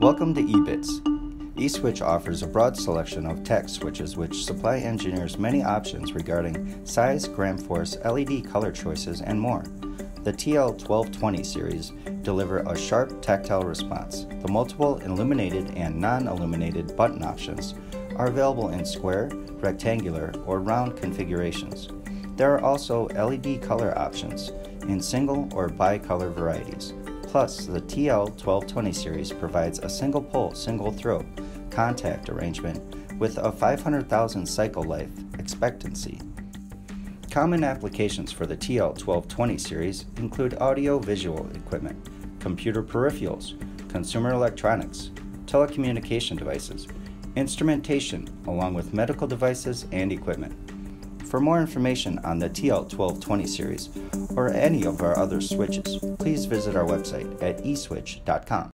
Welcome to eBits. E-Switch offers a broad selection of tact switches which supply engineers many options regarding size, gram force, LED color choices, and more. The TL1220 series deliver a sharp tactile response. The multiple illuminated and non-illuminated button options are available in square, rectangular, or round configurations. There are also LED color options in single or bi-color varieties. Plus, the TL1220 series provides a single pole, single throw contact arrangement with a 500,000 cycle life expectancy. Common applications for the TL1220 series include audio-visual equipment, computer peripherals, consumer electronics, telecommunication devices, instrumentation, along with medical devices and equipment. For more information on the TL1220 series or any of our other switches, please visit our website at eswitch.com.